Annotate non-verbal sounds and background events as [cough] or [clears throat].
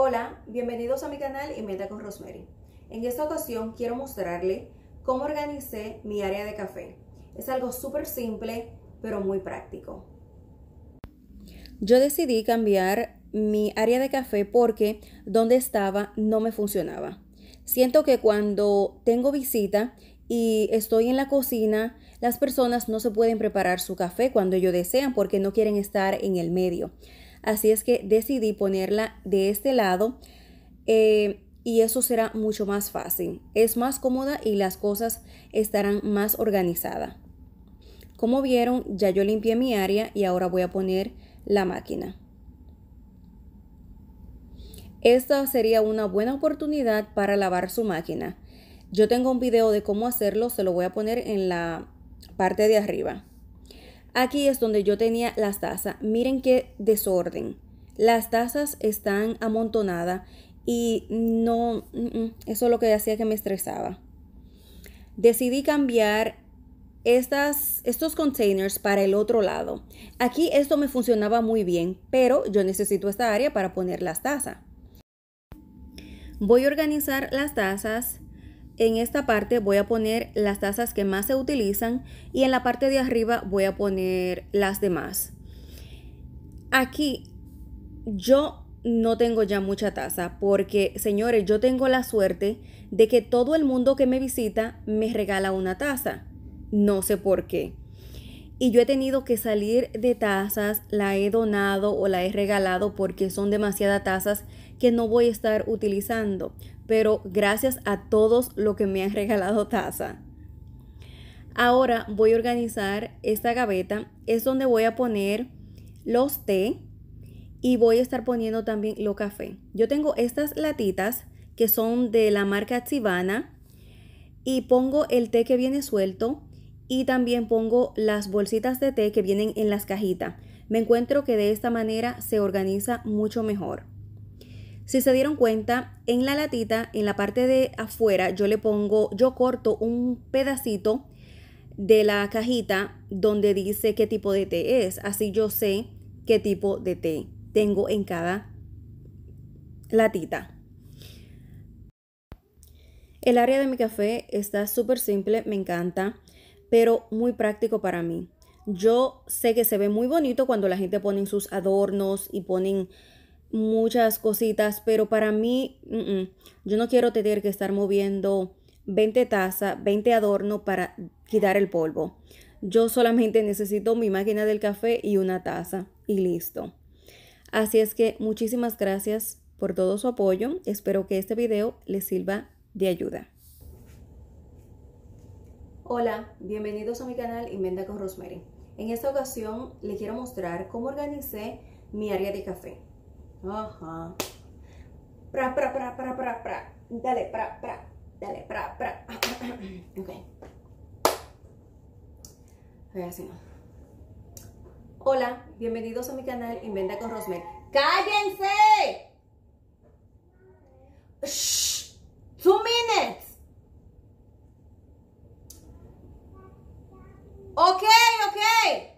Hola, bienvenidos a mi canal Inventa con Rosemary. En esta ocasión quiero mostrarle cómo organicé mi área de café. Es algo súper simple, pero muy práctico. Yo decidí cambiar mi área de café porque donde estaba no me funcionaba. Siento que cuando tengo visita y estoy en la cocina, las personas no se pueden preparar su café cuando ellos desean porque no quieren estar en el medio. Así es que decidí ponerla de este lado eh, y eso será mucho más fácil. Es más cómoda y las cosas estarán más organizadas. Como vieron, ya yo limpié mi área y ahora voy a poner la máquina. Esta sería una buena oportunidad para lavar su máquina. Yo tengo un video de cómo hacerlo, se lo voy a poner en la parte de arriba. Aquí es donde yo tenía las tazas. Miren qué desorden. Las tazas están amontonadas y no, mm, mm, eso es lo que hacía que me estresaba. Decidí cambiar estas, estos containers para el otro lado. Aquí esto me funcionaba muy bien, pero yo necesito esta área para poner las tazas. Voy a organizar las tazas en esta parte voy a poner las tazas que más se utilizan y en la parte de arriba voy a poner las demás. Aquí yo no tengo ya mucha taza porque, señores, yo tengo la suerte de que todo el mundo que me visita me regala una taza. No sé por qué. Y yo he tenido que salir de tazas, la he donado o la he regalado porque son demasiadas tazas que no voy a estar utilizando pero gracias a todos los que me han regalado taza. Ahora voy a organizar esta gaveta, es donde voy a poner los té y voy a estar poniendo también los café. Yo tengo estas latitas que son de la marca Tzivana y pongo el té que viene suelto y también pongo las bolsitas de té que vienen en las cajitas. Me encuentro que de esta manera se organiza mucho mejor. Si se dieron cuenta, en la latita, en la parte de afuera, yo le pongo, yo corto un pedacito de la cajita donde dice qué tipo de té es. Así yo sé qué tipo de té tengo en cada latita. El área de mi café está súper simple, me encanta, pero muy práctico para mí. Yo sé que se ve muy bonito cuando la gente pone sus adornos y ponen muchas cositas, pero para mí, yo no quiero tener que estar moviendo 20 tazas, 20 adornos para quitar el polvo. Yo solamente necesito mi máquina del café y una taza y listo. Así es que muchísimas gracias por todo su apoyo. Espero que este video les sirva de ayuda. Hola, bienvenidos a mi canal Inventa con Rosemary. En esta ocasión les quiero mostrar cómo organicé mi área de café. Ajá. Pra, pra, pra, pra, pra, pra. Dale, pra, pra. Dale, pra, pra. [clears throat] ok. Hola, bienvenidos a mi canal Inventa con Rosmer. ¡Cállense! Shh, two minutes. Okay.